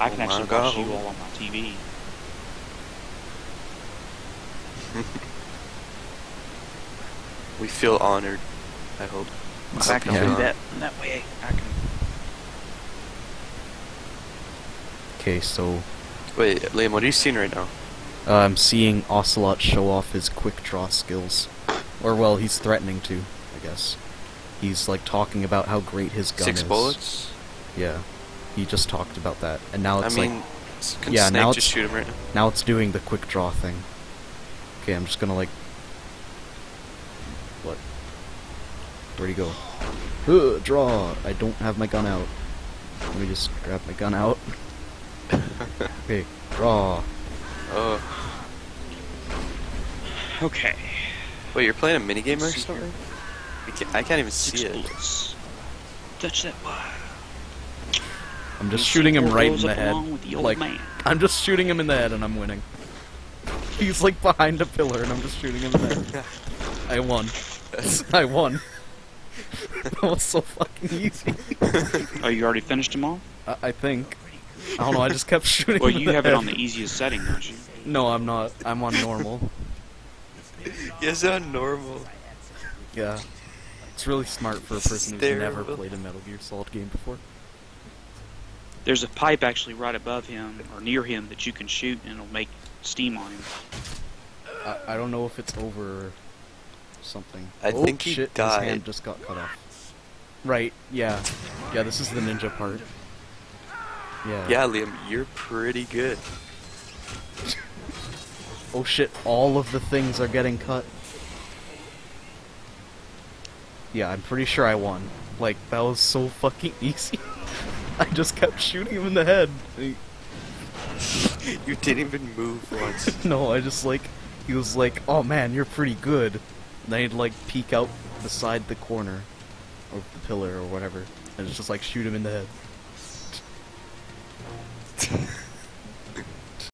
I can Oh actually God. watch you all on my TV. We feel honored. I hope. If I can do that, that way I can. Okay, so Wait, Liam, what are you seeing right now? uh, I'm seeing Ocelot show off his quick draw skills. Or, well, he's threatening to, I guess. He's, like, talking about how great his gun Six is. bullets? Yeah. He just talked about that. And now I it's mean, like, yeah, Snake now just it's- shoot him right now? now it's doing the quick draw thing. Okay, I'm just gonna, like... What? Where'd he go? Uh, draw! I don't have my gun out. Let me just grab my gun out. Okay, draw. Oh. Okay. Wait, you're playing a minigame or Let's here. something? I can't, I can't even Six see it. bullets. Touch that wire. I'm just shooting him right in the head. the Like, man. I'm just shooting him in the head and I'm winning. He's like behind a pillar and I'm just shooting him in the head. I won. I won. that was so fucking easy. Oh, you already finished them all? I, I think. I don't know, I just kept shooting Well, him in you the have it on the easiest setting, don't you? No, I'm not. I'm on normal. Yes, on normal. Yeah. It's really smart for a person who's never played a Metal Gear Solid game before. There's a pipe actually right above him or near him that you can shoot and it'll make steam on him. I, I don't know if it's over something. I oh, think he shit, died. His hand just got cut off. Right, yeah. Yeah, this is the ninja part. Yeah. Yeah, Liam, you're pretty good. Oh shit, all of the things are getting cut. Yeah, I'm pretty sure I won. Like, that was so fucking easy. I just kept shooting him in the head. You didn't even move once. no, I just like, he was like, oh man, you're pretty good. And then he'd like peek out beside the corner of the pillar or whatever. And just like shoot him in the head.